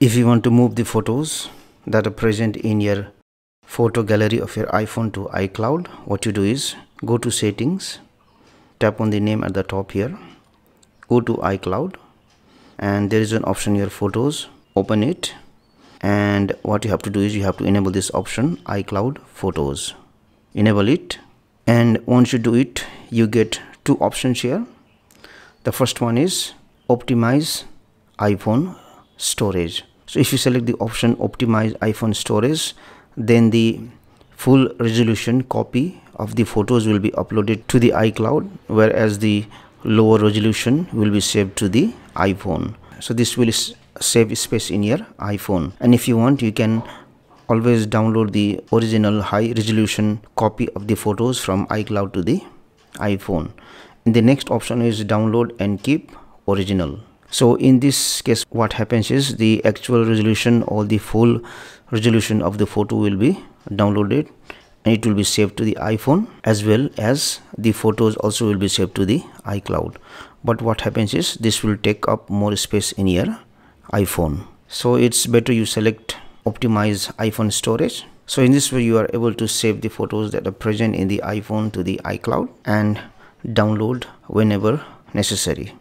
if you want to move the photos that are present in your photo gallery of your iphone to icloud what you do is go to settings tap on the name at the top here go to icloud and there is an option here photos open it and what you have to do is you have to enable this option iCloud photos. Enable it and once you do it you get two options here. The first one is optimize iPhone storage so if you select the option optimize iPhone storage then the full resolution copy of the photos will be uploaded to the iCloud whereas the lower resolution will be saved to the iPhone. So this will save space in your iphone. And if you want you can always download the original high resolution copy of the photos from icloud to the iphone. And the next option is download and keep original so in this case what happens is the actual resolution or the full resolution of the photo will be downloaded and it will be saved to the iphone as well as the photos also will be saved to the icloud. But what happens is this will take up more space in your iphone. So it's better you select optimize iphone storage. So in this way you are able to save the photos that are present in the iphone to the icloud and download whenever necessary